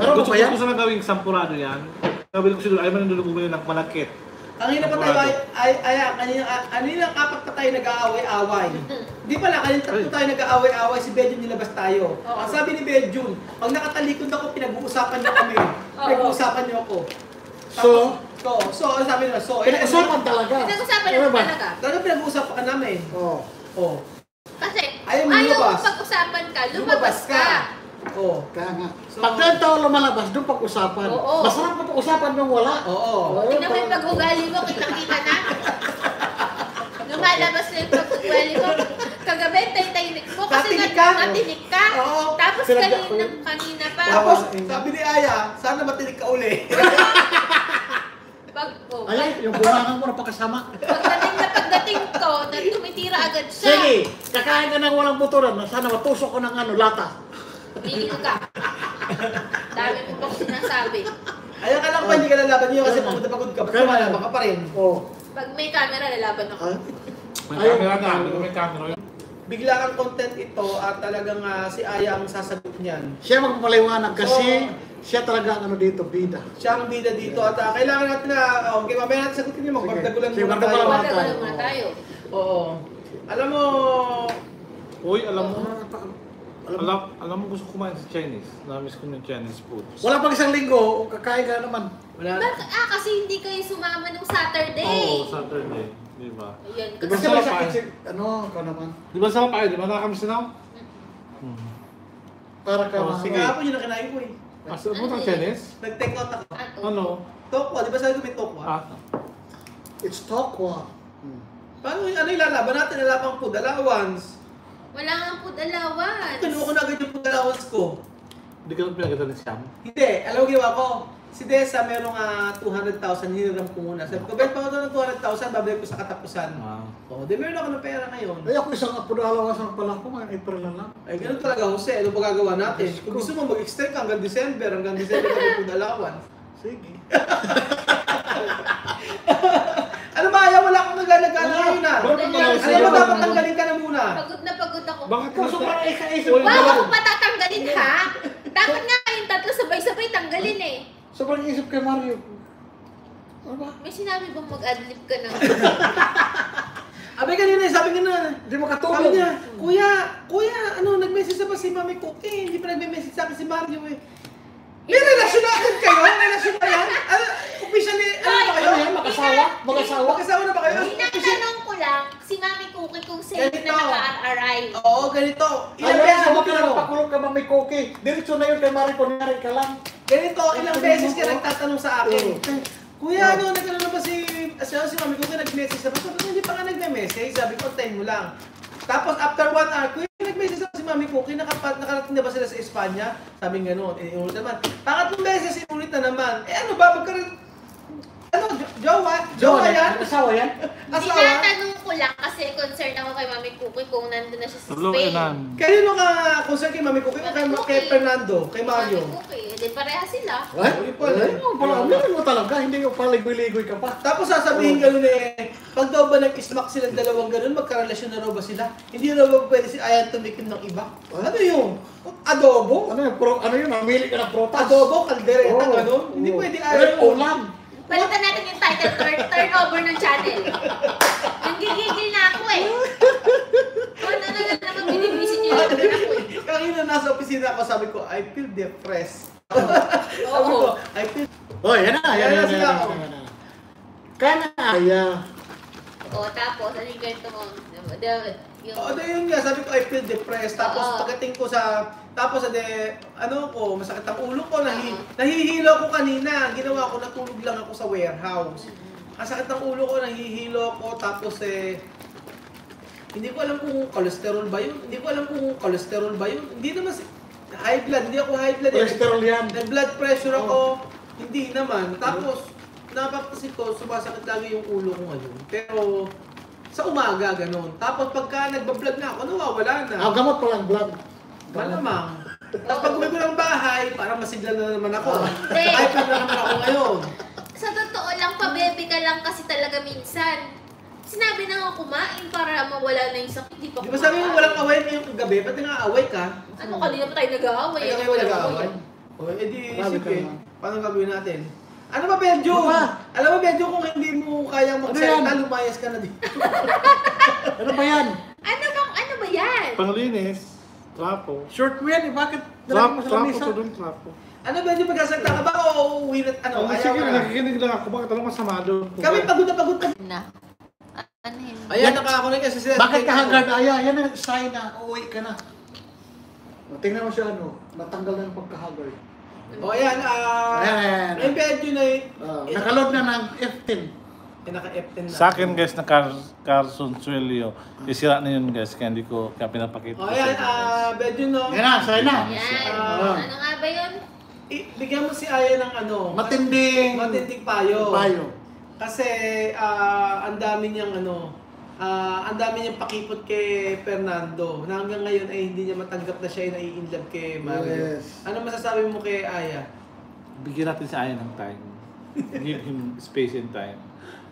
Meron gusto ba yan? ko sana gawing sampurado yan. Sabi ko siguro, ay man nandun bumili ng malakit. Kanina pa tayo ay ay ay kanina ah, kanina apat pa tayo nag-aaway-away. Di pala kanina tatlo tayo nag-aaway-away si Bejun nilabas tayo. Ang sabi ni Bejun, pag nakatalikod ako pinag-uusapan niyo kami. Pinag-uusapan niyo ako. So? so, so, ang sabi nila, so, eh, Pinag-usapan talaga. Pinag-usapan Ano naman talaga. Talaga pinag-uusapan ka namin. Oo. Oh. Kasi Ayaw mo ayaw mo lumabas. pag-usapan ka, lumabas ka. Oh. Kaya nga. So- Pag ganito lumalabas, doon pag-usapan. Oo. Masarap pa pag-usapan nung wala. Oo. Tingnan mo yung parang- pag-ugali mo, kita-kita na. Lumalabas na yung pag-ugali mo. Kagabi, tay-taynik mo kasi Natinik ka? natinik ka. Oo. Tapos kanina, kanina pa. Tapos, sabi ni Aya, sana matinig ka uli. Pag, oh, Ay, yung bungangan mo na pagkasama. pagdating na pagdating ko, na tumitira agad siya. Sige, kakain ka ng walang buturan. Sana matusok ko ng ano, lata. Tigil ka. Dami mo pang sinasabi. Ayan ka lang pa, hindi ka lalaban niyo kasi pagod na pagod ka. Basta Kaya- malaban ka pa rin. Oo. Pag may camera, lalaban ako. Ah, May Ayaw. camera na, hindi ko may camera. Bigla kang content ito at talagang ah, si Aya ang sasagot niyan. siya magpapaliwanag kasi siya talaga ang ano dito, bida. Siya ang bida dito at ah, kailangan natin na, oh, okay, mamaya natin sagutin niyo, magpagdagulan Sige, muna tayo. Wala wala muna tayo. Oo. Alam mo, Uy, alam mo, Ah, alam alam, alam mo gusto kumain sa Chinese. Namiss ko ng Chinese food. Wala pang isang linggo, kakain ka naman. wala Bakit? Ah, kasi hindi kayo sumama nung Saturday. Oo, Saturday. Di ba? Ayan, Diba Kasi kasi ah. si, ano, ka naman. Di ba sa kapayo? Di ba nakakamiss na ako? Hmm. Para ka Oh, sige. Kahapon yun ang kinain ko eh. Ah, sa mo ng Chinese? Nag-take out ako. Ato. Ano? Tokwa, di ba sabi ko may tokwa? Ah, It's tokwa. Hmm. Paano yung ano ilalaban natin? Nalapang food allowance. Wala nga food allowance. Kinuha ko na agad yung food allowance ko. hindi ka lang pinagatan ni Sam? Hindi, alam mo ginawa ko. Si Desa merong ah, 200,000, hiniram ko muna. Sabi ko, bet pa ako ng 200,000, babalik ko sa katapusan. Ah. Oh, di meron ako ng pera ngayon. Ay, ako isang apo na alawas ang pala ko, mga April na lang. Ay, ganun talaga, Jose. Ano ba gagawa natin? Kung gusto mo mag-extend ka hanggang December, hanggang December ka may food allowance. Sige. Ano ba, ayaw? Wala akong naglalagala ngayon na. Bakit Wala. pala Alam mo, sa'yo? dapat tanggalin ka na muna. Pagod na. Bakit Ikaw sobrang isa-isa. Wow, ako patatanggalin ha? Dapat nga kayong tatlo sabay-sabay tanggalin eh. Sobrang isip kay Mario. Ano ba? May sinabi bang mag-adlib ka ng... Abay kanina, sabi nga na, Hindi mo sabi katulog. niya, Kuya, Kuya, ano, nag-message na ba si Mami Cookie? Hindi pa nag-message sa akin si Mario eh. May relasyon na agad kayo? May relasyon na yan? Ano, officially, ano ba kayo? Yan? Mag-asawa? Mag-asawa? Magkasawa na ba kayo? Tinatanong ko lang si Mami Cookie kung Ganito. na naka-arrive. Oo, ganito. Ilang Ayaw, beses mo ka na tinanong? pakulong ka mami Koki. Diretso na yun kay Mario, kunyari ka lang. Ganito, ilang beses ka nagtatanong sa akin. Kuya, ano, nagkaroon na ba si, si, si Mami Cookie nag-message na ba? Sabi ko, hindi pa nga nag-message. Sabi ko, time mo lang. Tapos after one hour, kuya, nag-message na si Mami Cookie, nakapat, nakarating na ba sila sa Espanya? Sabi nga gano'n, eh, inulit naman. Pangatlong beses, inulit na naman. Eh ano ba, magkaroon, ano, jo- jowa? Jowa yan? Asawa yan? Asawa? Tinatanong ko lang kasi concerned ako kay Mami Cookie kung nandun na siya sa Spain. inan. Kanino ka concern kay Mami Cookie o kay, kay. Fernando, kay Mario? Mami Cookie, di pareha sila. Ay, Uy, pala. oh, pala, aminin mo talaga, hindi yung paligoy-ligoy ka pa. Tapos sasabihin gano'n eh, pag daw ba nag-smack silang dalawang gano'n, magkarelasyon na raw ba sila? Hindi raw ba pwede si Ayan tumikim ng iba? Ano yung? Adobo? Ano yun, pro, ano yun, namili ka ng protas. Adobo, kaldereta, Oo, gano'n? Hindi oo. pwede Ano Ayan. yung ulam? Palitan natin yung title, turn, turnover ng channel. Nanggigigil na ako eh. Ano na lang naman binibisin niyo yung ako eh. Kanina nasa opisina ako, sabi ko, I feel depressed. sabi ko, Oo. I feel... Oh, yan na, yan na, Yan na yan sila, na, oh. yan na. Kanaya. O, tapos, ano yung kwento mo? The- Yung, Oo, ano yun nga, sabi ko, I feel depressed. Tapos Oo. pagdating ko sa... Tapos, ade, ano ko, masakit ang ulo ko, nahi, nahihilo ko kanina. Ginawa ko, natulog lang ako sa warehouse. Ang sakit ng ulo ko, nahihilo ko, tapos eh, hindi ko alam kung cholesterol ba yun. Hindi ko alam kung cholesterol ba yun. Hindi naman, si- high blood, hindi ako high blood. eh. Cholesterol yan. Nag-blood pressure ako, hindi naman. Tapos, napapansin ko, sumasakit lagi yung ulo ko ngayon. Pero, sa umaga, ganun. Tapos, pagka nagbablog na ako, nawawala na. Ah, gamot pa lang, blood. Malamang. Tapos pag uwi ko ng bahay, parang masigla na naman ako. Hindi. High blood na naman ako ngayon. sa totoo lang, pabebe ka lang kasi talaga minsan. Sinabi na nga kumain para mawala na yung sakit. Di pa Di ba sabi mo walang away ngayong gabi? Ba't nga away ka? Ano, kanina pa tayo nag-aaway. Eh. kayo nag-aaway? O, edi, Grabe ka sige. naman. Paano gagawin natin? Ano ba, Benjo? Ano ba? Alam mo, Benjo, kung hindi mo kayang magsalita, Ano lumayas ka na dito. Ano ba yan? Ano bang, ano ba yan? Panglinis, trapo. Short mo yan eh. Bakit Trap, mo sa trapo lamisa? to dun, trapo. Ano, Benjo, magkasalita ka ba o uuwi na, ano, Ano, ayaw sige, ka na? nakikinig lang ako. Bakit alam masama doon? Kami pagod na pagod kami. Na. Ano yun? Ayan, nakakunik kasi sila. Bakit ka haggard aya? Yan ang sign na uuwi ka na. O, tingnan mo siya ano. Natanggal na yung pagka-haggard. O, ayan, ah... Ayan, ayan. Benjo na yun. Uh, nakaload na ng F10. Eh, naka-F10 na. Sa akin guys, na Car Carson Suelio, isira na yun guys, kaya hindi ko kaya pinapakita. O, sa inyo. ah, Benjo, no? Yan na, sign na. Yan. Ah. Ano nga ba yun? I- bigyan mo si Aya ng ano. Matinding. Matinding payo. Payo. Kasi ah, ang dami niyang ano, ah, ang dami niyang pakipot kay Fernando. Na hanggang ngayon ay hindi niya matanggap na siya ay nai-inlove kay Mario. Yes. Ano masasabi mo kay Aya? Bigyan natin si Aya ng time. Give him space and time.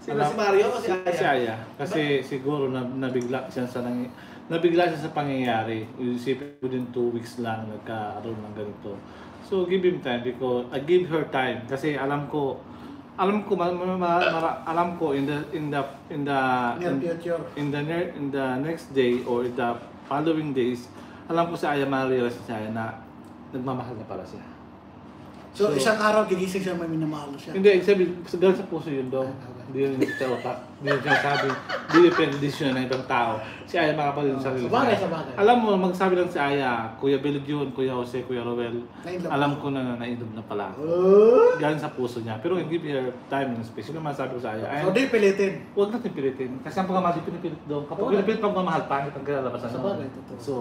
Sino Alam- si Mario o si Aya? Si Aya. Kasi siguro na, nabigla siya sa nang, nabigla siya sa pangyayari. Isipin within two weeks lang nagkaroon ng ganito. So give him time because I give her time kasi alam ko alam ko ma, ma, ma- ma- alam ko in the in the in the Near in, future. in the ner- in the next day or in the following days alam ko si Aya ma-realize si Aya na nagmamahal na para siya. So, So- isang araw gigising siya may minamahal siya. Hindi, sabi, sa sa puso yun daw. Hindi yun sa utak. Hindi yun sabi. Hindi yun pinag-desisyon ng ibang tao. Si Aya makapal yung sarili. Sabagay, niya. sabagay. Alam mo, magsabi lang si Aya, Kuya Bilog yun, Kuya Jose, Kuya Roel. Alam ko na na-inlove na pala. Oh. Galing sa puso niya. Pero give her time and space. Yun ang masabi ko sa Aya. Ay, So, di pilitin. Huwag natin pilitin. Kasi ang pagmamahal, di pinipilit doon. Kapag pinipilit pagmamahal, pangit ang kalalabasan. Sabagay, totoo. So,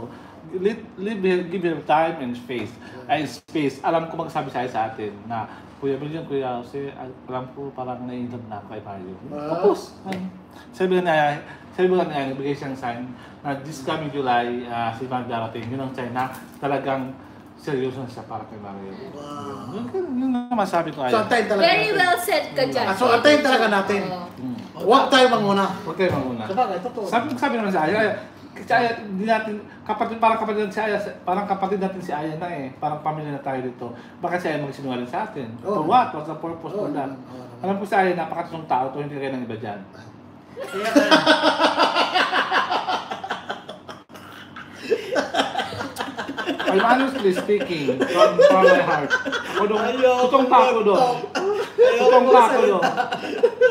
let, live, give him time and space. Ay, space. Alam ko magsabi sa sa atin na, Kuya Billion, Kuya Jose, alam ko parang naiinlove na kay Mario. Ah. Tapos, sabi na sabi ko na nagbigay siyang sign na this coming July, ah, si Mag darating. Yun ang sign na talagang seryoso na siya para kay Mario. Wow. Yun, yun ang masabi ko. So, antayin talaga Very natin. well said ka dyan. Ah, so, antayin talaga natin. Hmm. Huwag tayo manguna. Huwag kayo manguna. Sabi, sabi naman Aya, Aya, si Aya, hindi natin, kapatid, parang kapatid natin si Aya, parang kapatid natin si Aya na eh, parang pamilya na tayo dito. Bakit si Aya magsinungaling sa atin? Oo. For what? What's the purpose Oo for that? naman, oo naman. Alam ko si Aya, napakatulong tao to, hindi kayo ng iba dyan. Kaya ka, I'm honestly speaking, from, from my heart. Ako doon, tutong tako doon. Tutong tako doon.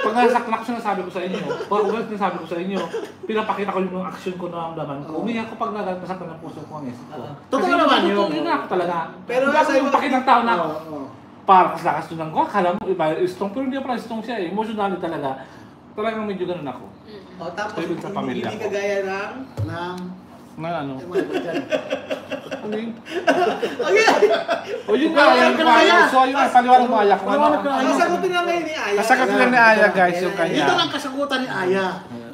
Pag nasaknak siya, nasabi ko sa inyo. Pag ulit nasabi ko sa inyo, pinapakita ko yung action ko na ramdaman ko. Umiyak ko pag nasaktan ng puso ko ang isip ko. Oo. Totoo Kasi naman totoo yun. yun ako talaga. Pero ako mo- yung pakit ng tao na oo. parang lakas doon ko. Akala mo iba, strong. Pero hindi pala strong siya eh. Emotionally talaga. Talagang medyo ganun ako. Mm. O, tapos, sa hindi kagaya ng... Nang... Na ano? Yun? Okay! O yun nga, ka na kaya. So yun nga, paliwanag mo ayak kung ano. Paliwanag ka na. Ngayon ni Aya. Nasagot lang ni Aya guys yung kanya. Dito lang kasagutan ni Aya.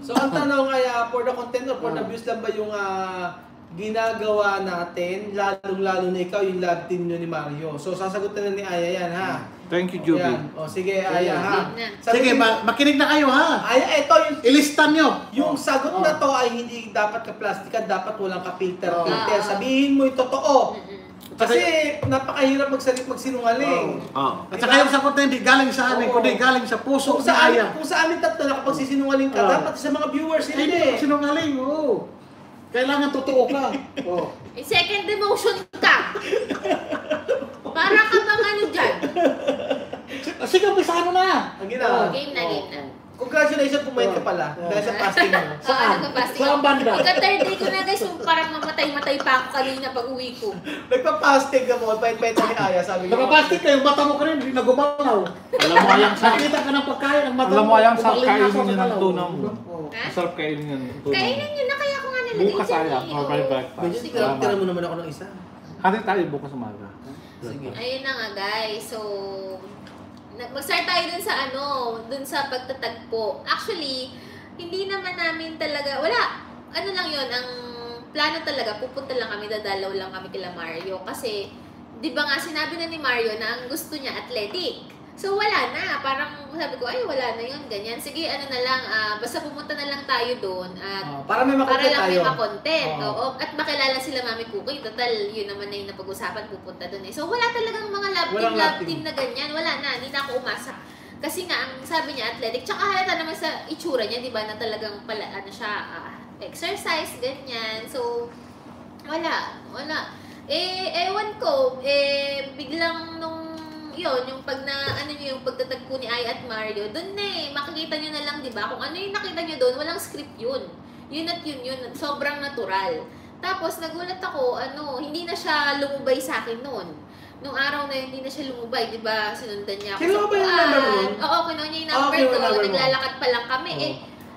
So ang tanong ay ah, for the content or for the views lang ba yung ah, ginagawa natin, lalong-lalo na ikaw yung love team nyo ni Mario. So sasagutin na ni Aya yan ha. Thank you, Juby. Yan. O sige Aya ha. Sige na. Sagutin- Sige, ma- makinig na kayo ha. Aya, ito yung Ilistan nyo. yung sagot Oh. na to ay hindi dapat ka-plastika, dapat walang ka-filter. Oh. filter. Sabihin mo yung totoo. Kasi napakahirap magsalit magsinungaling. Oh. At saka yung sagot na hindi galing sa amin, Oo. kundi galing sa puso Kung ni sa Aya. amin, kung sa amin tatlo na kapag sisinungaling ka, Oh. dapat sa mga viewers Ay, Hindi hindi. sinungaling, oo. Kailangan totoo ka. Oo. Eh, second demotion ka. Para ka bang ano dyan? Ah, Sige, umpisahan mo na. Ang ginawa. Game na, game na. Congratulations, pumayat ka pala. Oh. Dahil sa fasting mo. Saan? Ah, nagpa-fasting Saan ako. banda? Ika-third day ko na guys, yung parang mamatay-matay pa ako kanina pag uwi ko. Nagpa-fasting ka mo, pahit-pahit ni Aya, sabi ko. Nakapastik ka, yung mata mo ka rin, hindi nagumalaw. Alam mo ayang sa Nakita ka ng pagkain, ang mata Alam mo, ayang umaling kainin yun ng tunaw mo. Oo. Ha? Masarap kainin yan. tunaw. Kainin nyo na kaya ko nga nilagay Bukas dyan Aya, for my Oo. breakfast. Medyo tira, tira mo naman ako ng isa. Hati tayo bukas umaga. Sige. Ayun na nga guys, so mag-start tayo dun sa ano, dun sa pagtatagpo. Actually, hindi naman namin talaga, wala, ano lang yon ang plano talaga, pupunta lang kami, dadalaw lang kami kila Mario. Kasi, di ba nga sinabi na ni Mario na ang gusto niya athletic. So wala na, parang sabi ko, ay wala na yun, ganyan. Sige, ano na lang, ah, basta pumunta na lang tayo doon at Oh, para may para makontent lang tayo. may ma-content. Oo. Oo. At makilala sila Mami Cookie. Total, yun naman na yung napag-usapan pupunta doon eh. So, wala talagang mga Walang team love love team na ganyan. Wala na, hindi na ako umasa. Kasi nga, ang sabi niya, athletic. Tsaka halata naman sa itsura niya, di ba, na talagang pala, ano siya, ah, exercise, ganyan. So, wala, wala. Eh, ewan ko, eh, biglang nung, yun, yung pag na, ano nyo, yung pagtatagpo ni Ay at Mario, dun na eh, makikita nyo na lang, di ba? Kung ano yung nakita nyo doon, walang script yun. Yun at yun, yun, sobrang natural. Tapos, nagulat ako, ano, hindi na siya lumubay sa akin noon. Nung araw na yun, hindi na siya lumubay, di ba? Sinundan niya ako Kinuha ba yung number mo? Oo, kinuha niya yung Ah, number ko. number mo. Naglalakad pa lang kami. Oo. Eh,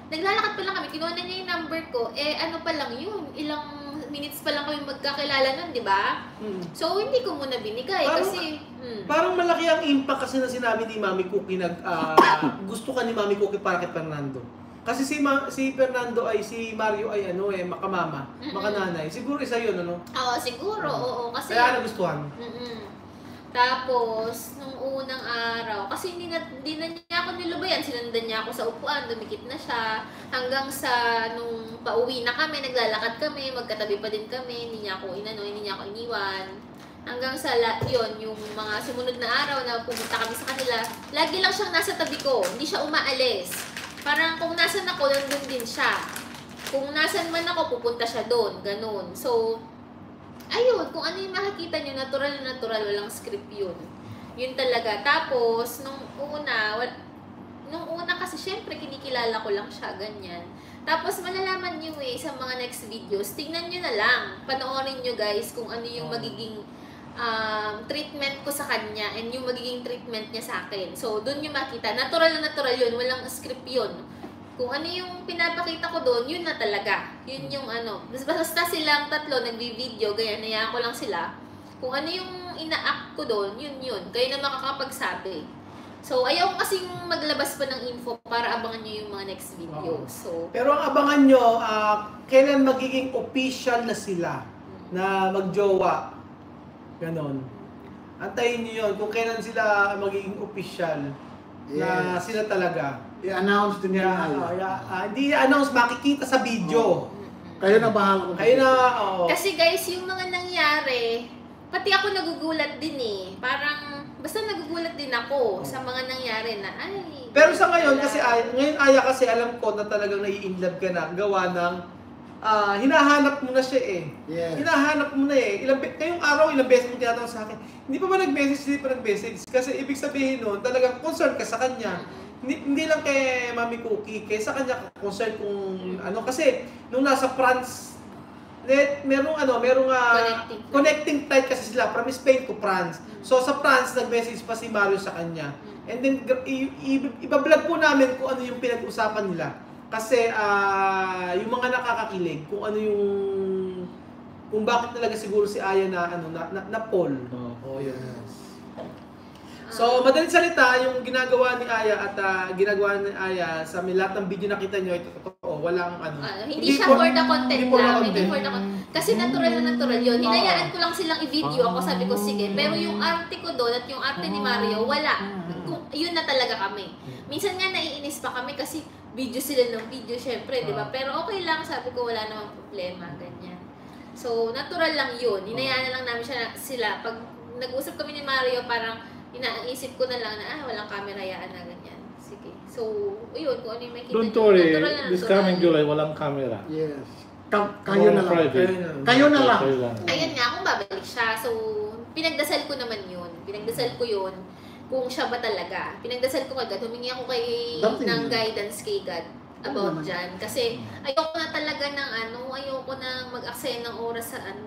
naglalakad pa lang kami. Kinuha na niya yung number ko. Eh, ano pa lang yun? Ilang minutes pa lang kami magkakilala nun, di ba? Hmm. So, hindi ko muna binigay Parang- kasi... Hmm. Parang malaki ang impact kasi na sinabi ni Mami Cookie nag ah, gusto ka ni Mami Cookie para kay Fernando. Kasi si Ma- si Fernando ay si Mario ay ano eh makamama, Mm-mm. makananay. Siguro isa 'yun ano. Oo, siguro. Oo, kasi... Kaya nagustuhan. Mm-mm. Tapos, nung unang araw, kasi hindi na, hindi na niya ako nilubayan, sinundan niya ako sa upuan, dumikit na siya, hanggang sa nung pauwi na kami, naglalakad kami, magkatabi pa din kami, hindi niya ako inano, hindi niya ako iniwan. Hanggang sa, yun, yung mga sumunod na araw na pumunta kami sa kanila, lagi lang siyang nasa tabi ko, hindi siya umaalis. Parang kung nasan ako, nandun din siya. Kung nasan man ako, pupunta siya doon, ganun. So, ayun, kung ano yung makikita nyo, natural na natural, walang script yun. Yun talaga. Tapos, nung una, wal, nung una kasi syempre kinikilala ko lang siya, ganyan. Tapos malalaman nyo eh sa mga next videos, tingnan nyo na lang, panoorin nyo guys kung ano yung magiging um, treatment ko sa kanya and yung magiging treatment niya sa akin. So, doon nyo makita. Natural na natural yun, walang script yun kung ano yung pinapakita ko doon, yun na talaga. Yun yung ano. Basta, silang tatlo nagbi-video, ganyan, nayaan ko lang sila. Kung ano yung ina-act ko doon, yun yun. Kayo na makakapagsabi. So, ayaw ko kasing maglabas pa ng info para abangan nyo yung mga next video. Oo. So, Pero ang abangan nyo, ah, kailan magiging official na sila na magjowa. Ganon. Antayin nyo yun kung kailan sila magiging official na Yes. sila talaga. I-announce din Yeah, nila. ah, yeah, ah, hindi announce, makikita sa video. mm-mm. Kayo na bahala kung Kayo na, oo. Kasi guys, yung mga nangyari, pati ako nagugulat din eh. Parang, basta nagugulat din ako sa mga nangyari na, ay... Pero sa ngayon, kasi ay, ngayon Aya kasi alam ko na talagang nai-inlove ka na, gawa ng, ah, hinahanap mo na siya eh. Yes. Hinahanap mo na eh. Ilang, ngayong araw, ilang beses mo tinatawag sa akin, hindi pa ba nag-message, hindi pa nag-message. Kasi ibig sabihin nun, talagang concern ka sa kanya. Mm-mm. Hindi, hindi lang kay Mami Cookie, kay sa kanya ka concern kung ano. Kasi, nung nasa France, net, merong ano, merong ah, Connecting. connecting flight kasi sila from Spain to France. So sa France, nag-message pa si Mario sa kanya. And then, ibablog po namin kung ano yung pinag-usapan nila. Kasi, ah, yung mga nakakakilig, kung ano yung, kung bakit talaga siguro si Aya na, ano, na, na, na Paul. Oo. Oh, yun. Ah. So, madaling salita, yung ginagawa ni Aya at ah, ginagawa ni Aya sa lahat ng video nakita nyo, ito totoo, walang ano. Ah, hindi, siya for the content hindi lang, hindi for the content. Kasi natural na natural yun. Hinayaan ko lang silang i-video ako, sabi ko sige. Pero yung arte ko doon at yung arte ni Mario, wala. Kung, yun na talaga kami. Minsan nga naiinis pa kami kasi video sila ng video, syempre, di ba? Pero okay lang, sabi ko wala namang problema, ganyan. So, natural lang yun. Hinayaan na lang namin siya, sila. Pag nag-usap kami ni Mario, parang inaisip ko na lang na, ah, walang camera, yaan na, ganyan. Sige. So, yun, kung ano yung makikita Don't worry, natural na this natural. coming July, walang camera. Yes. Ka- kayo na lang. private. Kayo na. Kayo na lang. Kayo lang. Ayun nga, kung babalik siya. So, pinagdasal ko naman yun. Pinagdasal ko yun kung siya ba talaga. Pinagdasal ko kagad. Humingi ako kay Dating ng yun. guidance kay God about naman. dyan. Kasi ayoko na talaga ng ano, ayoko na mag-aksaya ng oras sa ano,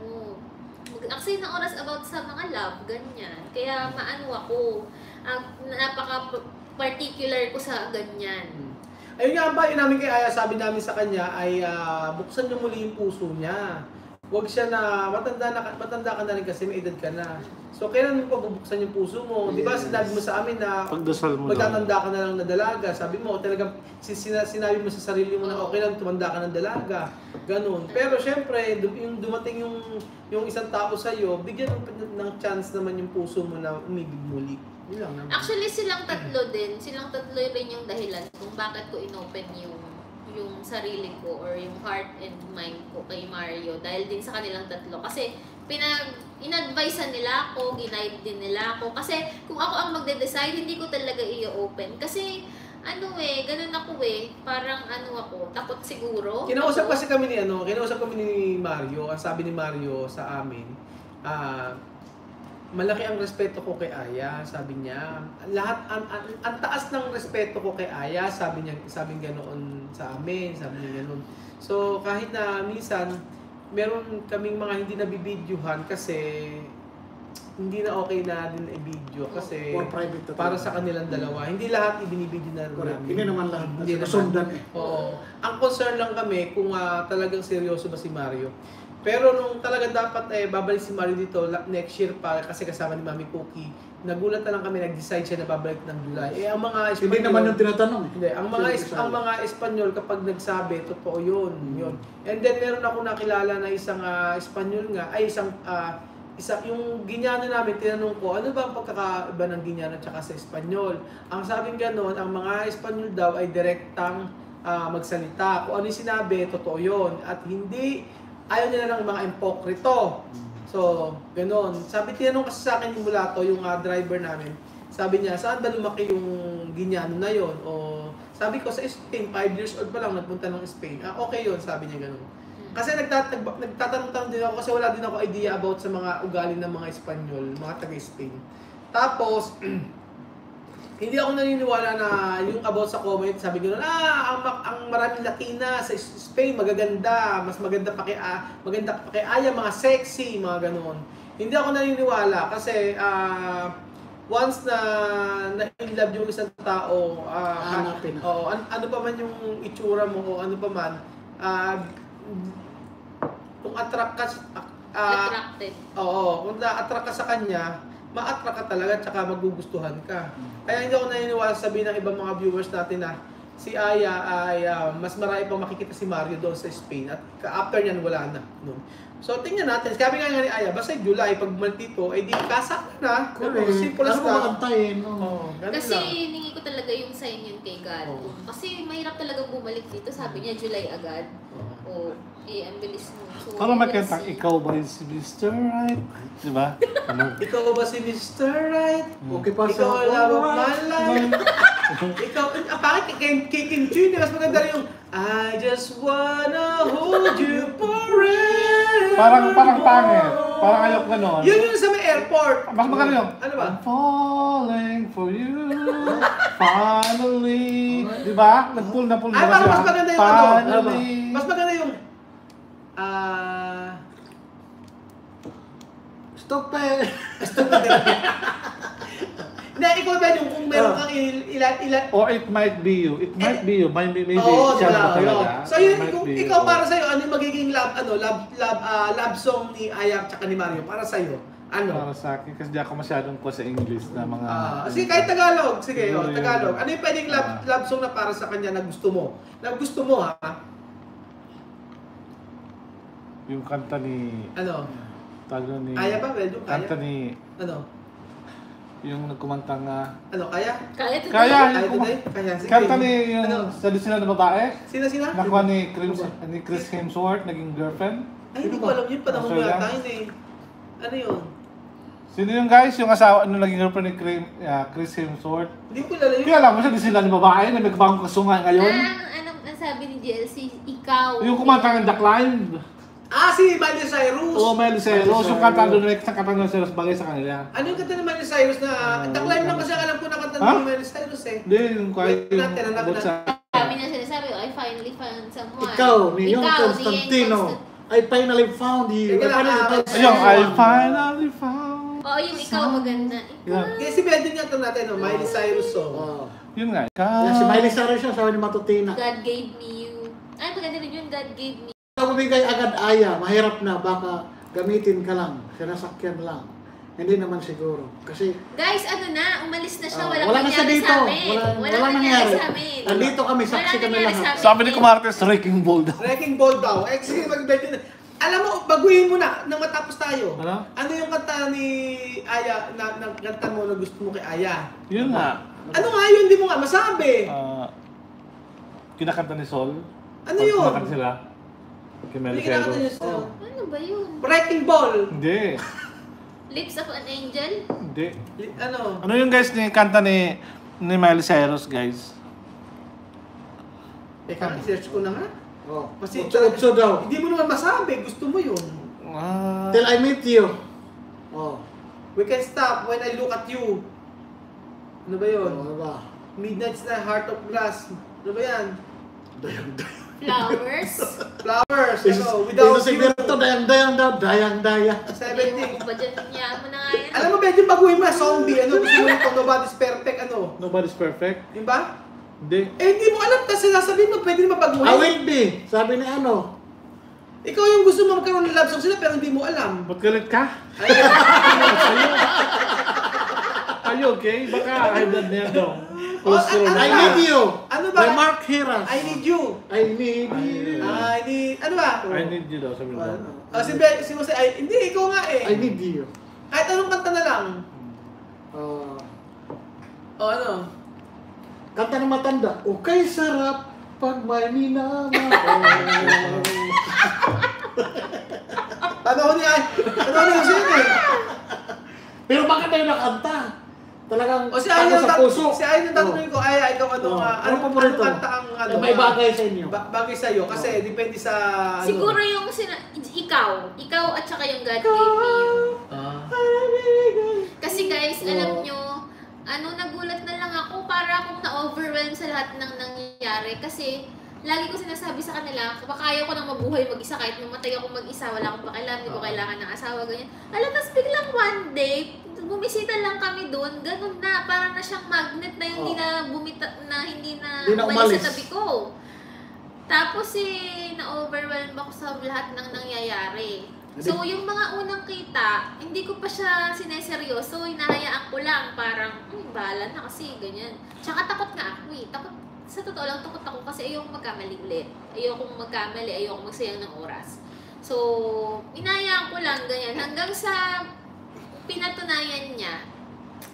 mag-aksaya ng oras about sa mga love, ganyan. Kaya maano ako, ang napaka-particular ko sa ganyan. Ayun nga ba, yun namin kay Aya, sabi namin sa kanya ay ah, buksan niyo muli yung puso niya. Huwag siya na, matanda, na, matanda ka na rin kasi may edad ka na. So, kailan mo pa bubuksan yung puso mo? Di ba, Yes. sinabi mo sa amin na Pagdasal mo magtatanda ka na lang na dalaga. Sabi mo, talagang sin- sina- sinabi mo sa sarili mo na okay lang tumanda ka ng dalaga. Ganun. Pero syempre, yung dumating yung yung isang tao sa iyo, bigyan ng, ng chance naman yung puso mo na umibig muli. Yun lang naman. Actually, silang tatlo din, silang tatlo rin yung dahilan kung bakit ko inopen yung yung sarili ko or yung heart and mind ko kay Mario dahil din sa kanilang tatlo. Kasi pinag in-advise nila ako, ginaid din nila ako. Kasi kung ako ang magde-decide, hindi ko talaga i-open. Kasi ano eh, ganun ako eh. Parang ano ako, takot siguro. Kinausap Ako. kasi kami ni ano, kinausap kami ni Mario, ang sabi ni Mario sa amin, ah, malaki ang respeto ko kay Aya, sabi niya. Lahat ang, ang, ang taas ng respeto ko kay Aya, sabi niya, sabi niya ganoon sa amin, sabi niya ganoon. So kahit na minsan meron kaming mga hindi nabibidyohan kasi hindi na okay na din i-video kasi For private to para sa kanilang dalawa. Hindi lahat ibinibidyo na Correct. namin. Hindi naman lahat. Hindi naman. Eh. Oo. Ang concern lang kami kung ah, talagang seryoso ba si Mario. Pero nung talaga dapat eh babalik si Mario dito next year pa kasi kasama ni Mami Cookie, nagulat na lang kami nag-decide siya na babalik ng July. Eh ang mga Hindi Espanyol, naman yung tinatanong eh. hindi, ang mga sabi. ang mga Espanyol kapag nagsabi, totoo 'yun, Mm. 'yun. And then meron ako nakilala na isang ah, Espanyol nga, ay isang ah, isa yung Ginyano namin tinanong ko, ano ba ang pagkakaiba ng Ginyano at saka sa Espanyol? Ang sabing ganoon, ang mga Espanyol daw ay direktang ah, magsalita. Kung ano yung sinabi, totoo 'yun at hindi ayaw nila ng mga impokrito. So, ganoon. Sabi, tinanong kasi sa akin yung mulato, yung ah, driver namin. Sabi niya, saan ba lumaki yung Ginyano na yon? O sabi ko, sa Spain, 5 years old pa lang, nagpunta ng Spain. Ah, okay yun, sabi niya ganoon. Kasi nagtat nag, nagtatanong-tanong din ako kasi wala din ako idea about sa mga ugali ng mga Espanyol, mga taga-Spain. Tapos, hindi ako naniniwala na yung about sa comment, sabi gano'n, ah, ang, ang maraming Latina sa Spain, magaganda, mas maganda pa kay, ah, maganda pa kay Aya, mga sexy, mga gano'n. Hindi ako naniniwala kasi ah, once na na-inlove yung isang tao, ah, Hanapin. Oo, an- ano pa man yung itsura mo o ano pa man, ah, kung attract ka, ah, Attracted. oo, kung na-attract ka sa kanya, ma-attract ka talaga at saka magugustuhan ka. Kaya hindi ako naniniwala sa sabihin ng ibang mga viewers natin na si Aya ay ah, mas marami pang makikita si Mario doon sa Spain at after niyan wala na. No? So tingnan natin, sabi nga nga ni Aya, basta July, pag dito, eh di kasa na. Correct. Simple as Ano mo that. makantayin? Oo, Oh. ganun Kasi lang. hiningi ko talaga yung sign yun kay God. Oo. Kasi mahirap talaga bumalik dito. Sabi niya, July agad. Oo. O, eh, ang bilis mo. So, kantang, see. ikaw ba si Mr. Right? Di ba? Ano? Ikaw ba si Mr. Right? Okay pa Ikaw ang love of my life. Ikaw, ah, bakit kay, kay Kim mas maganda rin yung I just wanna hold you forever. Parang, parang pangit. Parang ayok ganon. Yun yung sa may airport. Mas maganda yun. Ano ba? I'm falling for you, finally. Di ba? Nag-pull na pull Ay, na parang siya. mas maganda yung ano. Finally. Mas maganda yung ah Stop eh. Hindi, ikaw ba yung kung meron Ah. kang il- ilan, ilan, Or it might be you. It might be you. Maybe, maybe Oo, siya diba? ba talaga? So yun, kung ikaw para sa'yo, ano yung magiging love, ano, love, love, ah, love song ni Ayak tsaka ni Mario? Para sa'yo, ano? Para sa akin, kasi di ako masyadong ko sa English na mga... Ah, sige, kahit Tagalog. Sige, oh. Tagalog. Ano yung pwedeng love, love song na para sa kanya na gusto mo? Na gusto mo, ha? Yung kanta ni... Ano? Tago ni... Kaya ba? Well, kaya? Kanta ni... Ano? Yung nagkumanta nga... Ano, kaya? Kaya to Kaya, Kaya yung today? Kaya, sige. Kanta ni yung Ano? sa sila na babae. Sino, sino? Nakuha ni Chris, ni Chris Hemsworth, naging girlfriend. Ay, hindi ko alam yun. Panahon Australia? yata yun eh. Ano yun? Sino yung guys? Yung asawa, ano naging girlfriend ni Chris, ah, Chris Hemsworth. Hindi ko kilala yun. Kaya alam mo siya, di sila na babae na nagkabang kasunga ngayon. Ah, ano ang sabi ni GLC? Ikaw. Yung kumanta ng The Climb. Ah, si Miley Cyrus. Oo, Miley Cyrus. Yung kanta doon, kanta ng Cyrus bagay sa kanila. Ano yung kanta ni Miley Cyrus na... Ah, The Climb lang kasi ang alam ko na kanta ni Miley Cyrus eh. Hindi, yung kahit Wait yung natin, about sa... Sabi niya sinasabi, I finally found someone. Ikaw, ni Yung Constantino. Constant- I finally found you. I finally ah, found Ayun, I finally found... Oo, yung ikaw maganda. Ikaw. Yeah. Kaya si Bedin nga ito natin, no? Miley Cyrus song. Oh. Yun nga. Si Miley Cyrus siya, sabi ni Matutina. God gave me you. Ay, maganda rin yun. God gave me. Kung bumigay agad aya, mahirap na, baka gamitin ka lang, sinasakyan lang. Hindi naman siguro. Kasi Guys, ano na, umalis na siya. Walang wala na siya nangyari dito. sa amin. Wala, Walang wala nangyari nangyari. sa amin. Nandito kami, saksi Walang kami lahat. amin. Sabi ni Kumartes, Wrecking Ball daw. Wrecking Ball daw. Eh, sige, mag-Bedin na. Alam mo, baguhin mo na nang matapos tayo. Ano? Ano yung kanta ni Aya, na, na kanta mo na gusto mo kay Aya? Yun nga. Ano nga yun? Hindi mo nga masabi. Ah, kinakanta ni Sol. Ano yun? Kinakanta sila. Kay niya Cyrus. sa... Oh. Ano ba yun? Wrecking Ball. Hindi. Lips of an Angel? Hindi. Li- Ano? Ano yung guys ni kanta ni ni Miley Cyrus guys? Teka, search ko na nga. Oh. Kasi Utso-utso daw. Hindi mo naman masabi, gusto mo yun. Ah, Till I meet you. Oh. We can stop when I look at you. Ano ba yun? Ano ba? Midnight's na Heart of Glass. Ano ba yan? Dayang dayang. Flowers? Flowers. Is, Ano? Without si you. Berto, dayang dayang daw. Dayang dayang. Ewan 70. ko ba dyan? Hayaan mo na nga yan. Alam mo, medyo baguhin mo. Zombie. Ano? Gusto mo ito? Nobody's perfect. Ano? nobody's perfect. Di ba? Hindi. Eh, hindi mo alam. Kasi sasabihin mo, pwede naman baguhin. I will be. Sabi ni ano. Ikaw yung gusto mo magkaroon ng love song sila pero hindi mo alam. Ba't galit ka? Ay, Are you okay? Baka high blood na yan daw. Oh, Cholesterol ano I need you. Ano ba? By Mark. I need you. I need you. I need, ano ba? I need you daw, sabi mo. Oh, si Be, si Jose, ay, hindi, ikaw nga eh. I need you. Kahit anong kanta na lang. Uh, O ano? kanta ng matanda. Okay, sarap pag may minamahal. Niya, panahon niya Jose yun eh. Pero bakit tayo nakanta? Talagang O si yung sa puso. si Ayan yung tatanungin ko, ay, ikaw ano, Oh. nga, Ano ano, paborito ano kanta ang ano? May ah, bagay sa inyo. ba- bagay sa'yo kasi depende sa ano. Siguro yung sina- ikaw. Ikaw at saka yung God gave me you. Ah. Kasi guys, Oo. alam nyo, ano, nagulat na lang ako para akong na-overwhelm sa lahat ng nangyayari. Kasi, lagi ko sinasabi sa kanila, kapag kaya ko nang mabuhay mag-isa, kahit mamatay ako mag-isa, wala akong pakialam, hindi ko kailangan ng asawa, ganyan. Alam, tapos biglang one day, bumisita lang kami doon, ganun na, parang na siyang magnet na hindi Oo. na bumita, na hindi na, Hindi na umalis sa tabi ko. Tapos eh, na-overwhelm ako sa lahat ng nangyayari. So, yung mga unang kita, hindi ko pa siya sineseryoso. Hinahayaan ko lang. Parang, hmm, bahala na kasi, ganyan. Tsaka takot nga ako eh. Takot, sa totoo lang, takot ako kasi ayokong magkamali ulit. Ayokong magkamali, ayokong magsayang ng oras. So, hinahayaan ko lang, ganyan. Hanggang sa pinatunayan niya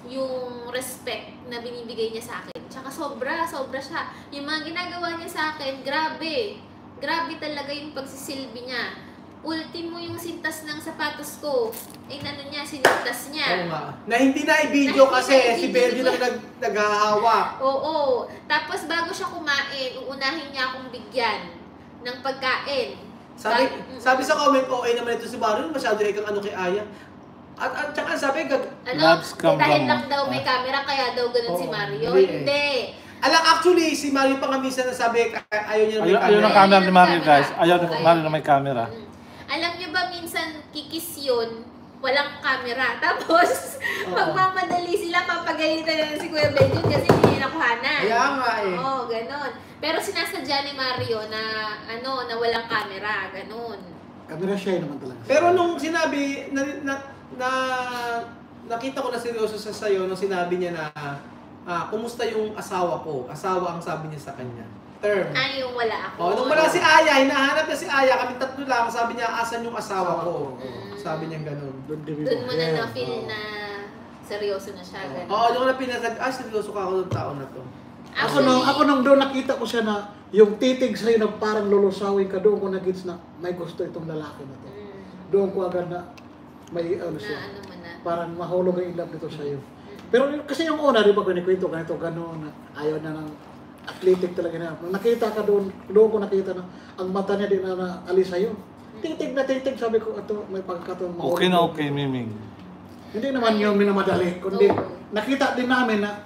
yung respect na binibigay niya sa akin. Tsaka sobra, sobra siya. Yung mga ginagawa niya sa akin, grabe. Grabe talaga yung pagsisilbi niya. Ultimo yung sintas ng sapatos ko. Eh, ano niya, sinintas Oo niya. nga. Na hindi na i-video Na hindi kasi na si i-video. Belgium lang nag, naghahawa. Oo. Tapos bago siya kumain, uunahin niya akong bigyan ng pagkain. Sabi, sabi sa comment, okay naman ito si Mario, masyado kang ano kay Aya. At, at saka sabi, gag, Ano? Loves come dahil lang daw may camera, kaya daw ganun si Oo, Mario. hindi eh. Hindi. alam actually, si Mario pa nga minsan nasabi, ay- ayaw niya na may Ayaw, ayaw ng camera. camera ni Mario Camera. guys. Ayaw ng. Mario na may camera. Mm. Alam niyo ba minsan kikis yun, walang camera. Tapos, Oo. magmamadali sila, papagalitan na si Kuya Benjun kasi hindi niya nakuhanan. Kaya nga eh. Oo, ganon. Pero sinasadya ni Mario na, ano, na walang camera, ganon. Camera shy naman talaga. Pero nung sinabi, na, na, na nakita ko na seryoso sa sayo nung sinabi niya na, ah, kumusta yung asawa ko? Asawa ang sabi niya sa kanya. Term. Ay, yung wala ako. Oh, nung wala si Aya, hinahanap niya si Aya, kami tatlo lang, sabi niya, asan yung asawa ko? Mm. Sabi niya ganun. Doon mo na na-feel na seryoso na siya, ganon. Oo, yung na pinasag, ah, seryoso ka ako ng tao na to. Ako nung, ako nung doon nakita ko siya na yung titig sa'yo na parang lulusawin ka doon ko nagits na may gusto itong lalaki na to. Mm, Doon ko agad na may ano na siya. ano mo na. Parang mahulog ang ilap nito sa'yo. Pero kasi yung una, di ba, kinikwento ganito, gano'n, na ayaw na ng athletic talaga na. Nung nakita ka doon, doon ko nakita na ang mata niya din na naalis sa'yo. Titig na titig, sabi ko, ito, may pagkataon. mahulog Okay na doon." okay, Miming. Hindi naman yung minamadali, kundi nakita din namin na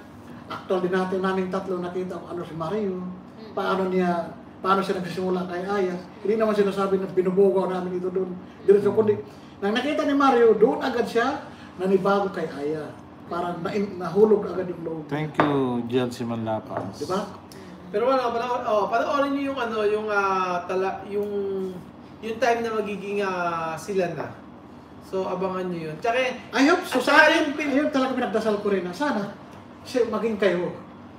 actual din natin namin tatlo nakita kung ano si Mario, Mm. paano niya, paano siya nagsisimula kay Aya. Hindi naman sinasabi na binubugaw namin ito doon. Diretso kundi, nang nakita ni Mario, doon agad siya nanibago kay Aya. Parang na, nahulog agad yung loob. Thank you, Jian Simon Lapas. Di ba? Pero wala, panoorin, oh, panoorin niyo yung ano, yung ah, tala, yung yung time na magiging ah, sila na. So abangan niyo yun. Tsaka I hope so. Sa akin, pin- ayun talaga pinagdasal ko rin na sana si, maging kayo.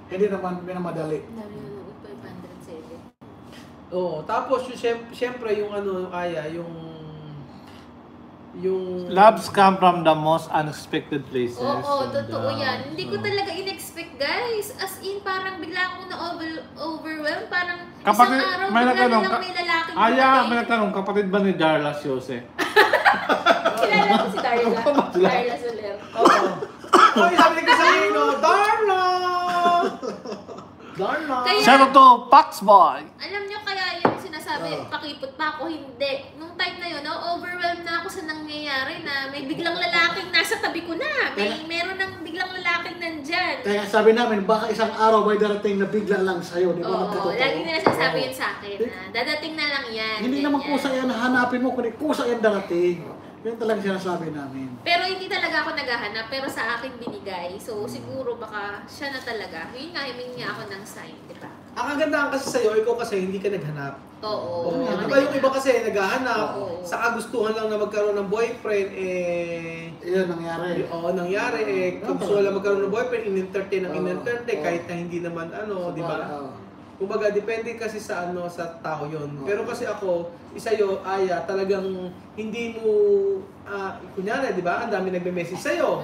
Hindi naman minamadali. Dami nanonood, 507. Oo, tapos yung syem- syempre yung ano, yung Aya, yung yung Loves come from the most unexpected places. Oo, And, totoo uh, yan. Hindi ko uh, talaga in-expect, guys. As in, parang bigla akong na-over, overwhelmed. Parang Kapatid- isang araw, may bigla na nagtanong lang ka- may lalaking Aya, dumating. may nagtanong, kapatid ba ni Darla Jose? Kilala mo si Darla. Darla Soler. Oo. Oy, sabi ni Casalino, Darla! Darla! Kaya- Shout out to Paxboy! Alam nyo kaya sinasabi, Oo. pakipot pa ako, hindi. Nung time na yun, na-overwhelmed na ako sa nangyayari na may biglang lalaking nasa tabi ko na. May meron ng biglang lalaking nandyan. Kaya sabi namin, baka isang araw may darating na bigla lang sa'yo, di ba? Oo, Nagkatotoo? lagi nila sinasabi Oo. yun sa akin na dadating na lang yan. Hindi ganyan. naman kusa yan, hanapin mo, kundi kusa yan darating. Yun talagang sinasabi namin. Pero hindi talaga ako naghahanap, pero sa akin binigay. So siguro baka siya na talaga. Yun nga, humingi nga ako ng sign, di ba? Ang kagandahan kasi sa'yo, ikaw kasi hindi ka naghanap. Oo. Oo. hindi ako Di ba yung iba kasi naghahanap, Oo. sa kagustuhan lang na magkaroon ng boyfriend, eh... Yun nangyari. Oo, nangyari eh. Kung gusto lang magkaroon ng boyfriend, in-entertain ang in-entertain Oo. kahit na hindi naman ano, di ba? Oo. Kumbaga, depende kasi sa ano sa tao yon. Pero kasi ako, isa yo, Aya, talagang hindi mo, ah, kunyari, di ba? Ang dami nagme-message sa'yo.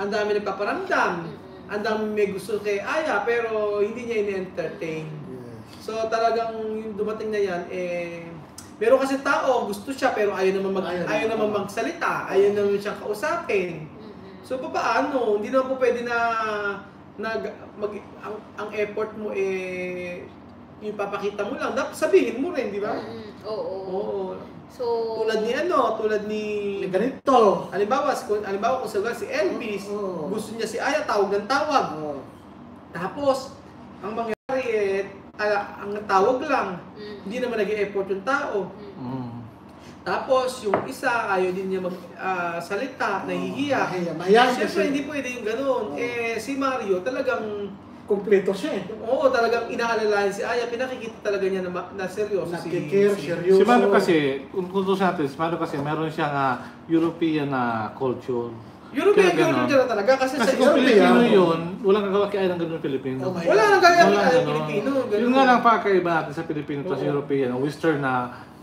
Ang dami nagpaparamdam. Ang dami may gusto kay Aya, pero hindi niya in-entertain. Yes. So talagang yung dumating na yan, eh, meron kasi tao, gusto siya, pero ayaw naman, mag, Ayaw ayaw, naman. magsalita, ayaw naman siyang kausapin. Mm-mm. So paano? Hindi naman po pwede na nag mag ang, ang effort mo eh yung papakita mo lang. Dapat sabihin mo rin, di ba? Mm-mm. Oo. Oo. So, Tulad ni ano, tulad ni Ganito. Halimbawa, kung halimbawa kung sa si Elvis, Oo. gusto niya si Aya, tawag ng tawag. Oo. Tapos, ang mangyari eh, ala, ang tawag lang, mm, hindi naman nag-effort yung tao. mm. Mm. Tapos, yung isa, ayaw din niya mag-salita, nahihiya. Nahihiya. Mahihayin Siyempre, kasi. hindi pwede yung ganun. Oo. Eh, si Mario, talagang Kompleto siya eh. Oo, talagang inaalalayan si Aya. Pinakikita talaga niya na, ma- na seryoso si... Nakikir, si- seryoso. Si Mano kasi, kung tutusin natin, si Mano kasi meron siyang ah, European na culture. European Kaya culture ganon. niya talaga kasi, Kasi sa kung European, Pilipino yun, walang kagawa kaya ng ganun Pilipino. Oh my Wala nang gaya Walang ng. Pilipino. ganun. Yun nga lang pakaiba natin sa Pilipino at Oo. European, Western na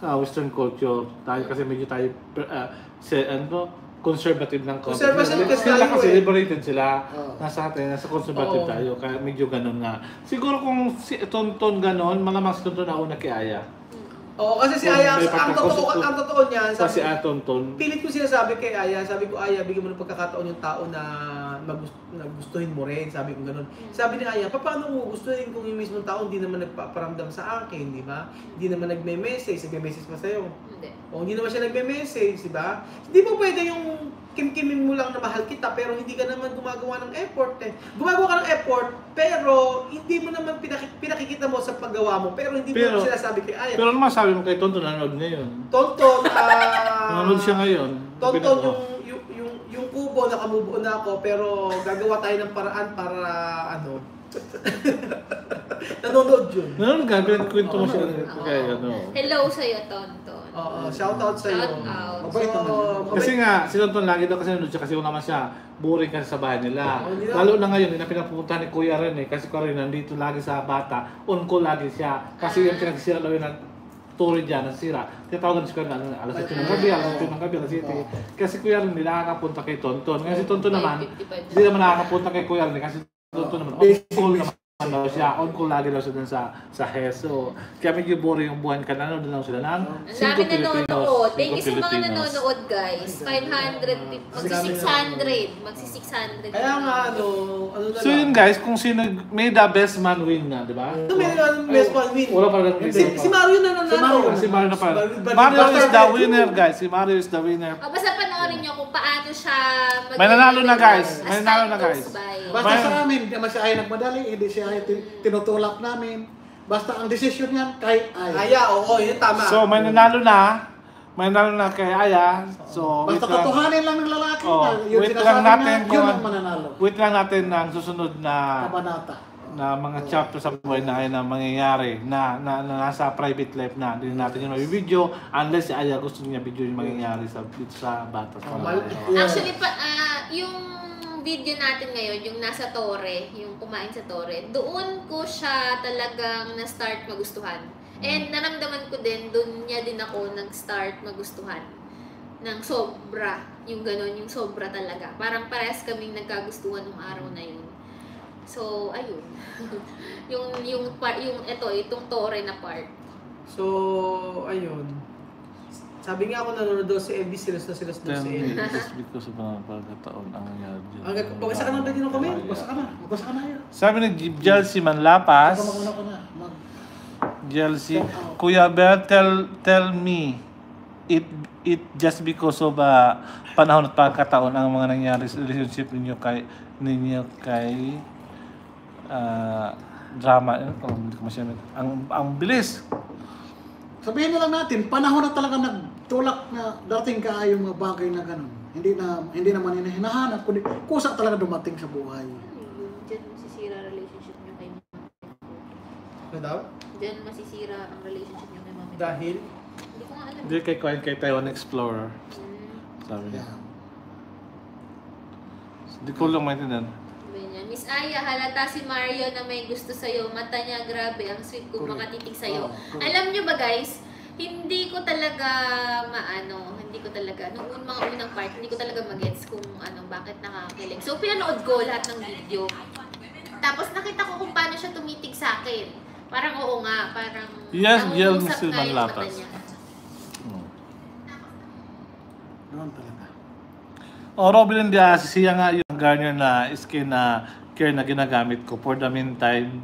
ah, Western culture. Tayo kasi medyo tayo uh, se, ano, conservative ng konti. Conservative kasi Sila tayo kasi eh. liberated sila. Oo. Nasa atin, nasa conservative Oo. tayo. Kaya medyo ganun nga. Siguro kung si Tonton ganun, malamang si Tonton ako na kay Aya. Oo, kasi si Kung Aya, may ang totoo, pagkakos- ang totoo niyan, Kasi sabi, ah, Tonton, pilit ko sinasabi kay Aya, sabi ko, Aya, bigyan mo ng pagkakataon yung tao na magust- na gustuhin mo rin, sabi ko ganun. Sabi ni Aya, paano mo gustuhin kung yung mismong tao hindi naman nagpaparamdam sa akin, di ba? Hindi naman nagme-message, nagme-message pa sa'yo. Hindi. O hindi naman siya nagme-message, di ba? Hindi mo pwede yung kimkimin mo lang na mahal kita pero hindi ka naman gumagawa ng effort eh. Gumagawa ka ng effort pero hindi mo naman pinaki- pinakikita mo sa paggawa mo pero hindi mo Pero- naman sinasabi kay Aya. pero ano masabi mo kay Tonton nanonood ngayon? Tonton, ah... Nanonood siya ngayon. Tonton yung, yung kubo, nakamubo na ako pero gagawa tayo ng paraan para ano... Nanonood yun. Nanonood ka, pinagkwento mo Oo, siya nanonood. kay ano. Hello sa'yo, Tonton. Oo, shout out sa iyo. Shout out. Mabait naman yun. Kasi nga, si Tonton lagi daw kasi nanonood siya kasi wala naman siya boring kasi sa bahay nila. Na- Lalo na ngayon, hindi na pinapupunta ni Kuya rin eh. Kasi Kuya rin nandito lagi sa bata. On call lagi siya. Kasi yung pinagsira daw yun ng turi dyan, nasira. Tinatawagan si Kuya na alas 8 ng gabi, alas 8 ng gabi, alas 7. Kasi Kuya hindi nakakapunta kay Tonton. Kasi si Tonton naman, 555 hindi naman nakakapunta kay Kuya rin kasi Tonton naman, call naman daw siya. On call lagi daw siya dun sa sa HES. So, kaya medyo boring yung buwan ka na, doon lang sila ng Ang dami nanonood. Thank you sa mga nanonood, guys. 500, magsi 600. Magsi 600. Kaya nga ano, ano na So yun guys, kung sino may the best man win na, di ba? Ito may ano, best one win. Wala pa rin Si, si Mario na nanalo. Si Mario. Si Mario na pa. Mario is the winner guys. Si Mario is the winner. Oh, basta panoorin nyo kung paano siya mag- May nanalo na, guys. as May nanalo time na, goes guys. by. Basta sa amin, hindi naman si Ay nagmadali, hindi si Ay tin- tinutulak namin. Basta ang desisyon niyan kay Ay. Aya, oo, yun tama. So may nanalo na. May nanalo na kay Aya. So wait Basta lang, katuhanin lang ng lalaki Oh, na yung wait sinasabi lang natin niya, kung yun ano- ang mananalo. wait lang natin ang susunod na Kabanata. na mga chapter sa buhay na ay na mangyayari na, na, na nasa private life na hindi natin yung video unless si Aya gusto niya video yung mangyayari sa dito sa bata sa Oh, mal- Yeah. Actually, pa, ah, yung video natin ngayon, yung nasa Torre, yung kumain sa Torre, doon ko siya talagang na-start magustuhan. And naramdaman ko din, doon niya din ako nag-start magustuhan ng sobra. Yung ganon, yung sobra talaga. Parang parehas kaming nagkagustuhan nung araw na yun. So, ayun. yung, yung, par, yung, ito, itong Torre na part. So, ayun. Sabi nga ako nanonood daw si LB, silos na silos daw si me, LB. just because of mga pagkataon ang nangyari dyan. Hanggang, pagkasa ka na ba din ng comment? Basta ka na. Basta ka na yun. Sabi ni Jelsi Manlapas, Basta maguna ka na. Mag, Jelsi, Kuya Bel, tell, tell me, it it just because of uh, panahon at pagkataon ang mga nangyari sa relationship ninyo kay ninyo kay ah, drama eh, kung hindi ko masyadong ang ang bilis sabihin na lang natin, panahon na talaga nagtulak na dating ka yung mga bagay na ganun. Hindi na hindi naman yun hinahanap, kundi kusa talaga dumating sa buhay. Ayun, Diyan masisira relationship niyo kay mami. Ano daw? Diyan masisira ang relationship niyo kay mami. Dahil? Hindi ko nga alam. hindi kay kay, kay Taiwan Explorer Hmm. sabi niya Yeah. hindi ko lang maintindihan niya, Miss Aya, halata si Mario na may gusto sa'yo. Mata niya, grabe, ang sweet kung makatitig sa'yo. Correct. Alam niyo ba guys, hindi ko talaga maano, hindi ko talaga, nung un- mga unang part, hindi ko talaga magets kung ano, bakit nakakilig. So, pinanood ko lahat ng video. Tapos nakita ko kung paano siya tumitig sa akin. Parang oo nga, parang Yes, yun nangungusap si nga yung mata Manlapas. niya. Hmm. Doon talaga. Oh, Robin Diaz, siya nga yung Garnier na skin na care na ginagamit ko for the meantime.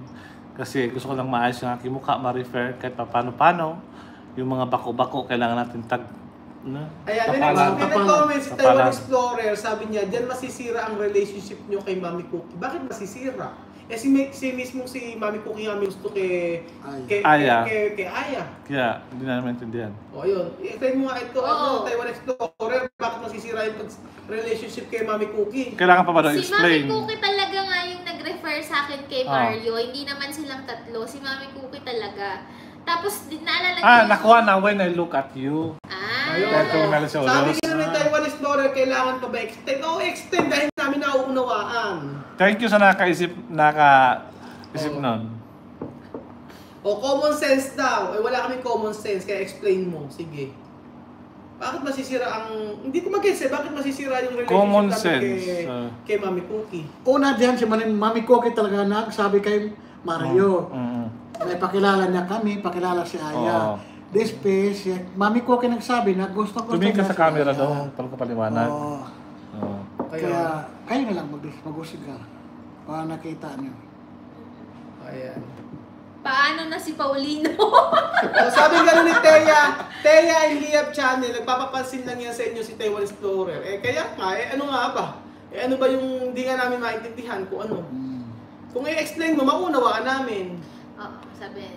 Kasi gusto ko lang maayos yung aking mukha, ma-refer kahit pa paano-paano. Yung mga bako-bako, kailangan natin tag... No? Ayan, may nag- may nag-comment si Taiwan. Explorer, sabi niya, diyan masisira ang relationship niyo kay Mami Cookie. Bakit masisira? Eh si, si mismo si Mami Cookie may gusto kay Ay. kay, Aya. kay, kay, kay Aya. Kaya, hindi na naman maintindihan. O ayun, i-explain mo nga ito, ano, Taiwan Explorer, bakit masisira yung pag- relationship kay Mami Cookie? Kailangan pa ba daw Si Mami explain? Cookie talaga nga yung nag-refer sa akin kay Ah. Mario. Hindi naman silang tatlo. Si Mami Cookie talaga. Tapos, di- naalala niyo Ah, yung- nakuha na when I look at you. Ah. Ayun. Dahil tumimelo sa Sabi ulos. nga ni Taiwan Explorer, kailangan pa ba extend? Oo, extend dahil namin nauunawaan. Thank you sa nakaisip, naka-isip Oo. nun. O common sense daw. Eh wala kaming common sense, kaya explain mo. Sige. Bakit masisira ang... Hindi ko mag-guess eh, bakit masisira yung relationship Common sense, kay, ah. kay Mami Cookie? Una diyan si Mami Cookie talaga nagsabi kay Mario. Mm. May pakilala niya kami, pakilala si Aya. Oo. This piece, si Mami Cookie nagsabi na gusto ko Tumingin ka sa camera daw, para ko paliwanag. Oo. Oo. Kaya, kayo na lang mag mag-usig ka. Para nakita niyo. Ayan. Paano na si Paulino? O, sabi nga ni Teya, Teya and Liab Channel, nagpapapansin lang yan sa inyo si Taiwan Explorer. Eh kaya nga, eh ano nga ba? Eh ano ba yung hindi nga namin maintindihan kung ano? Hmm. Kung i-explain mo, maunawaan namin. Oo, sabi.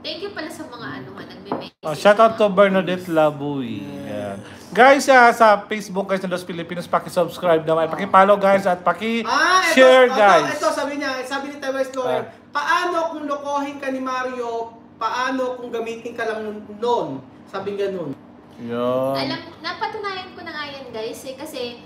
Thank you pala sa mga ano nga, nagme-message. Oh, shout out to Bernadette Labuy. Yan. Guys, ah, sa Facebook guys ng Los Filipinos, paki-subscribe naman. Paki-follow guys at Ah, ito, paki-share ito, guys. Ito, sabi niya, sabi ni Taiwan Explorer, Ah. paano kung lokohin ka ni Mario, paano kung gamitin ka lang noon? Sabi ganun. Yun. Alam, napatunayan ko na nga yan guys eh, kasi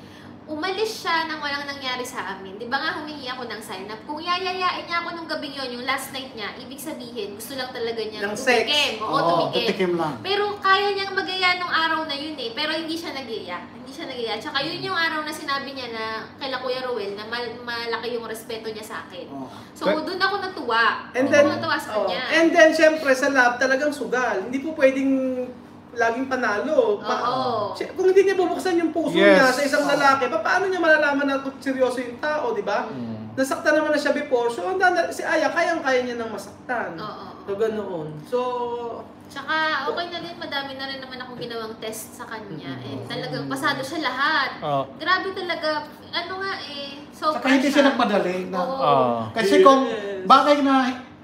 umalis siya nang walang nangyari sa amin. Di ba nga humingi ako ng sign up? Kung yayayain niya ako nung gabi yun, yung last night niya, ibig sabihin, gusto lang talaga niya Ng tumikim. Oo, Oo, tumikim. titikim lang. Pero kaya niyang magaya nung araw na yun eh. Pero hindi siya nagaya. Hindi siya nagaya. Tsaka yun yung araw na sinabi niya na kay Kuya Rowel na mal- malaki yung respeto niya sa akin. Oo. So But- doon ako natuwa. And Doon then, ako natuwa sa oh, kanya. and then, syempre, sa lab, talagang sugal. Hindi po pwedeng laging panalo. Oo. Sy- Kung hindi niya bubuksan yung puso Yes. niya sa isang lalaki, pa, paano niya malalaman na kung seryoso yung tao, di ba? Mm. Nasaktan naman na siya before, so ang dana- si Aya, kayang-kaya niya nang masaktan. Oo. So, ganoon. So, Tsaka okay na din, madami na rin naman akong ginawang test sa kanya. And talagang pasado siya lahat. Oh. Grabe talaga. Ano nga eh, so Saka hindi siya nagmadali. Na, Oo. Oh. Kasi kung Yes. bagay na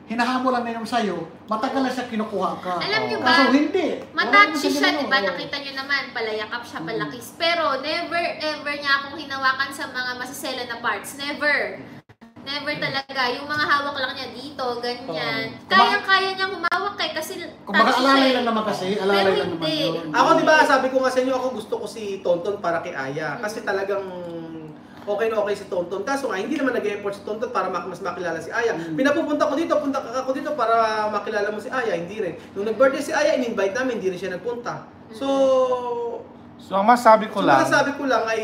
hinahamon lang na yung sayo, matagal na siya kinukuha ka. Alam niyo ba, Kaso hindi. Matachi siya, di ba? Nakita niyo naman, palayakap siya, Mm. palakis. Pero never ever niya akong hinawakan sa mga masisela na parts. Never. Never talaga. Yung mga hawak lang niya dito, ganyan. Oo. Kayang-kaya niyang humawak eh, kasi Kung baka touchy alalay siya lang eh. naman kasi, Pero alalay lang naman yun. ako di ba, sabi ko nga sa inyo, ako gusto ko si Tonton para kay Aya. Kasi talagang okay na okay si Tonton. Kaso nga, hindi naman nag-effort si Tonton para mak- mas makilala si Aya. Mm. Pinapupunta ko dito, punta ka ako dito para makilala mo si Aya. Hindi rin. Nung nag-birthday si Aya, in-invite namin, hindi rin siya nagpunta. So, So, ang masabi ko so lang, masasabi ko lang ay,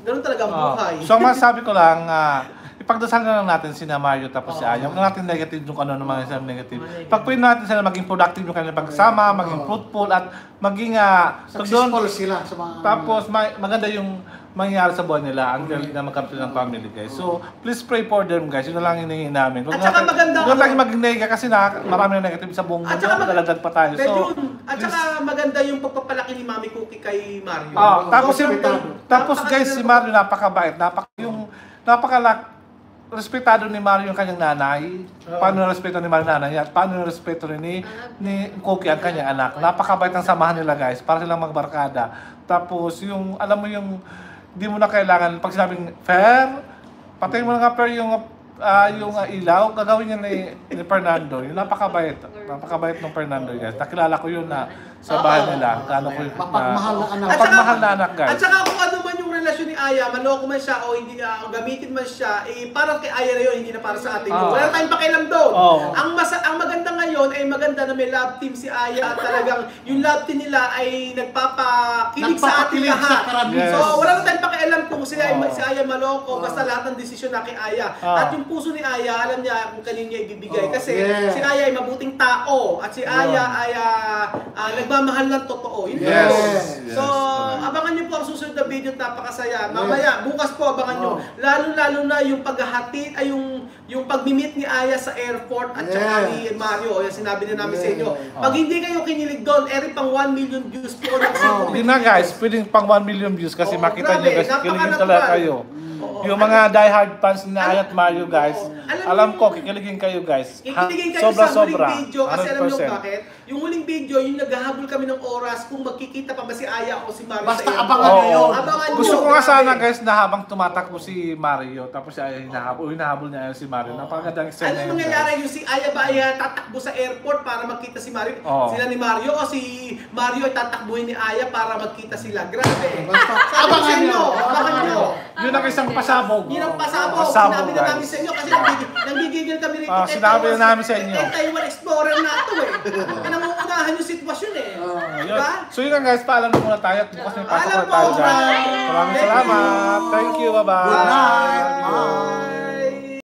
ganun talaga ang Oh, buhay. so ang masabi ko lang, ah, ipagdasal na lang natin si Mario tapos si Aya. Huwag na natin negative yung ano ng mga isang negative. Pagpuin natin sila maging productive yung kanilang pagsama, maging fruitful at maging uh, Successful sila sa mga... tapos ma- maganda yung mangyayari sa buhay nila until na magkaroon ng family guys. So please pray for them guys. Yun na lang hinihingi namin. At saka maganda Huwag tayong maging negative kasi na, marami na negative sa buong At mundo. saka mag- Daladag pa tayo. Pero So, yun, at saka maganda yung pagpapalaki ni Mami Cookie kay Mario. Ah, tapos yung, Respetado. tapos guys si Mario napakabait, napaka yung napaka respetado ni Mario yung kanyang nanay. Paano na respeto ni Mario nanay at paano na respeto rin ni ni Cookie ang kanyang anak. Napakabait ng samahan nila guys para silang magbarkada. Tapos yung alam mo yung hindi mo na kailangan pag sinabing fair, patayin mo na nga fair yung ah, yung ah, ilaw, gagawin niya ni, ni Fernando. Yung napakabait. Napakabait ng Fernando guys. Nakilala ko yun na sa bahay nila. Gaano ko. Mapagmahal na anak. At saka- Mapagmahal na anak guys. At saka kung ano man yung relasyon ni Aya, maloko man siya o hindi ah, gamitin man siya, eh para kay Aya na yun, hindi na para sa atin. Oo. Wala tayong pakialam doon. Oo. Ang masa ang maganda ngayon ay maganda na may love team si Aya at talagang yung love team nila ay nagpapakilig sa atin Nagpapakilig sa lahat. karamihan. So wala na tayong pakialam kung si Aya, Oo. si Aya maloko, basta lahat ng desisyon na kay Aya. Oo. At yung puso ni Aya, alam niya kung kanino niya ibibigay. Oo. Kasi Yeah. si Aya ay mabuting tao at si Aya ay ah, ah, nagmamahal ng totoo. Yun Yes. Yes. So, abangan niyo po ang susunod na video napakasaya. Mamaya, bukas po abangan niyo. Oh. Lalo-lalo na yung paghahatid ay yung yung pag-meet ni Aya sa airport at saka ni Yes. Mario. Yung sinabi na namin sa inyo. Yeah. Pag hindi kayo kinilig doon, eri pang 1 million views po Oh. Yun na guys, pwedeng pang 1 million views kasi Oo, makita grabe, nyo guys, kiligin talaga kayo. Oo. Yung mga diehard fans ni Ayat Mario guys. Alam alam ko, kikiligin kayo guys. Kikiligin kayo sobra, sa sobra. huling video kasi alam niyo 100%. bakit? Yung huling video, yung naghahabol kami ng oras kung magkikita pa ba si Aya o si Mario Basta sa airport. abangan Oo. nyo yun. Abangan nyo, Gusto ko nga sana guys na habang tumatakbo si Mario, tapos siya ay hinahabol, hinahabol niya si Mario. Napakagandang eksena Ano guys. yung si Aya ba ay ah, tatakbo sa airport para magkita si Mario? Oo. Sila ni Mario o si Mario ay tatakbuhin ni Aya para magkita sila? Grabe. Abangan inyo, nyo. abangan nyo. Yun ang isang pasabog. Yun ang pasabog. Pasabog, Sinabi na namin sa inyo kasi nagigigil kami rito. Kay sinabi na namin sa inyo. Kay Taiwan Explorer na ito eh. Kaya nangungunahan yung sitwasyon eh. Diba? So yun lang guys, paalam na muna tayo at bukas may pasok na tayo bye. Maraming Thank salamat. you. Thank you, bye-bye. Good night. Bye.